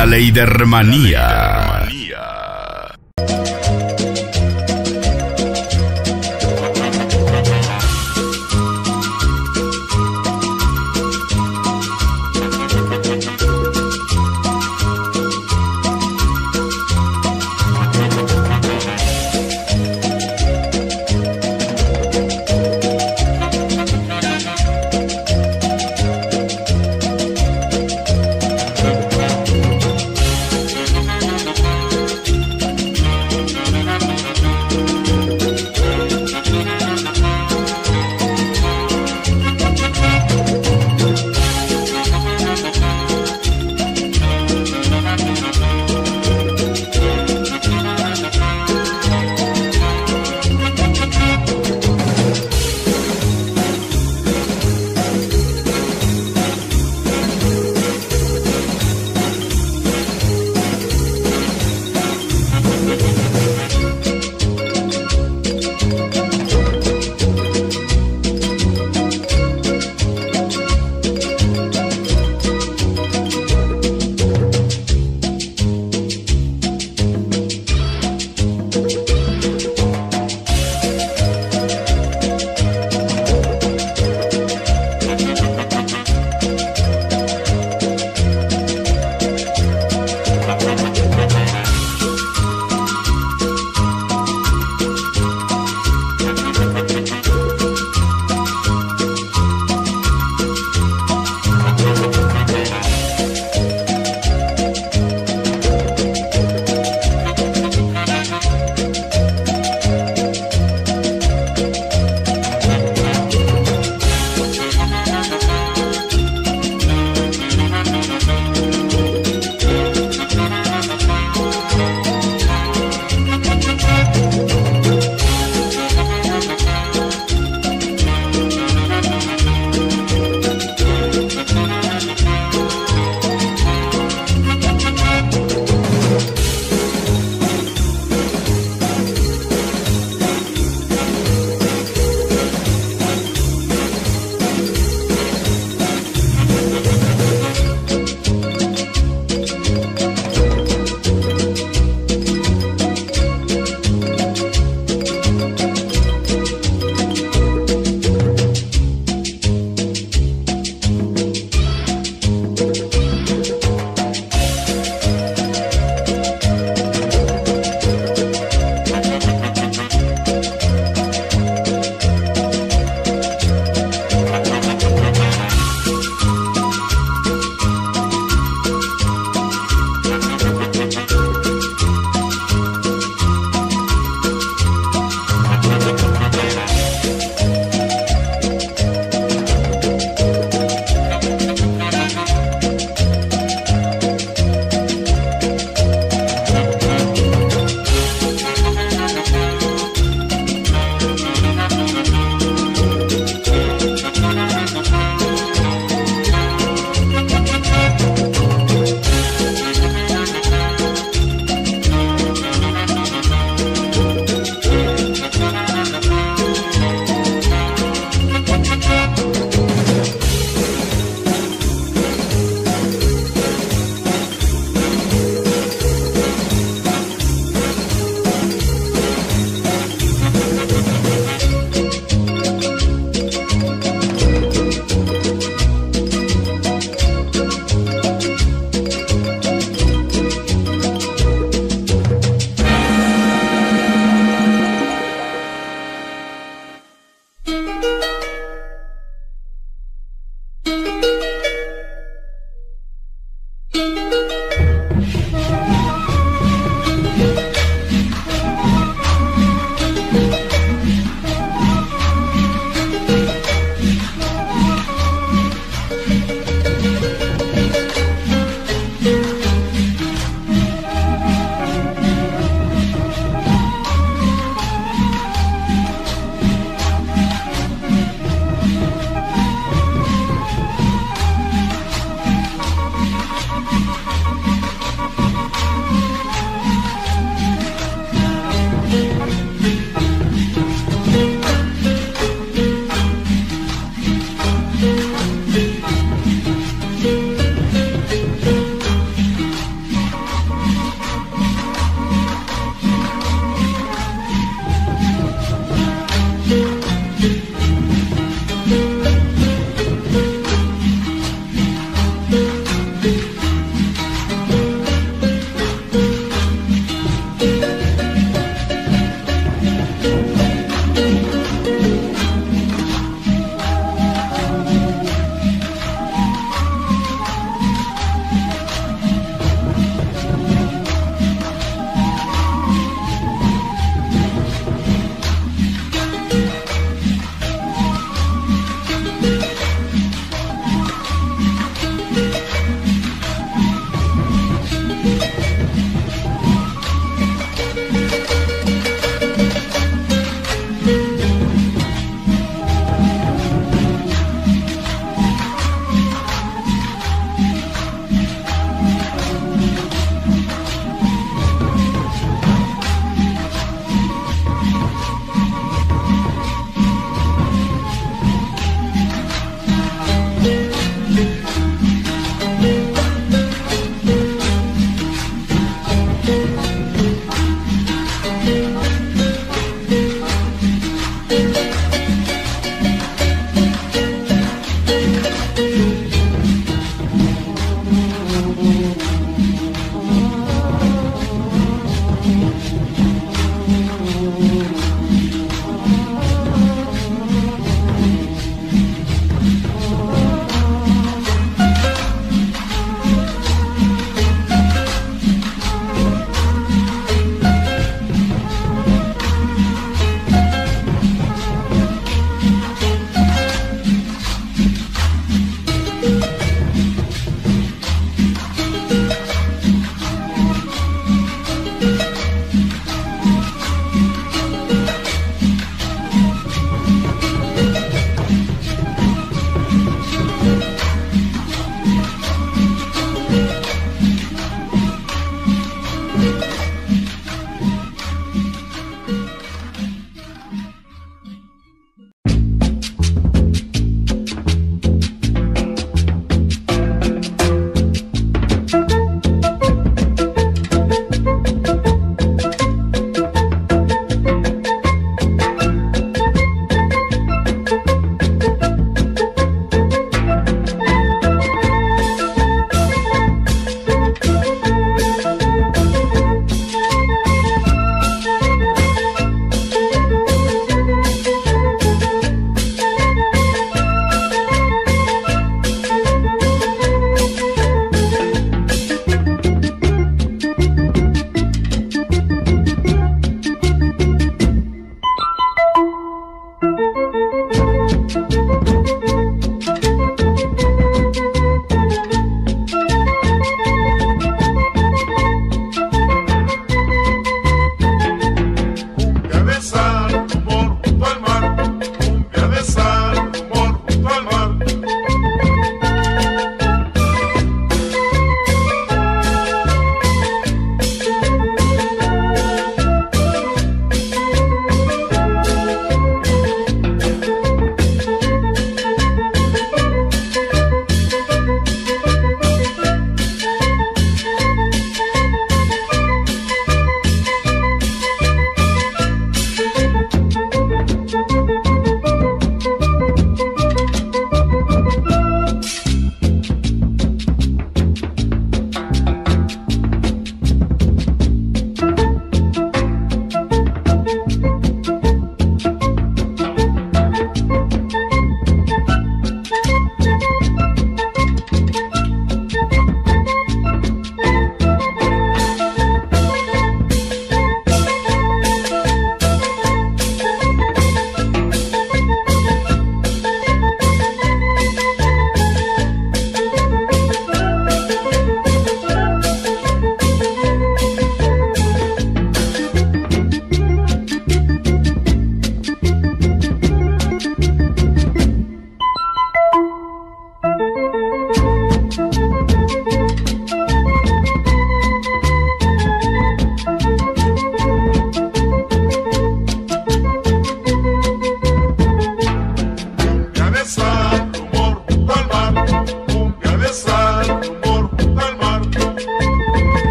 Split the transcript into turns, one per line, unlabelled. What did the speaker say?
La Leidermanía.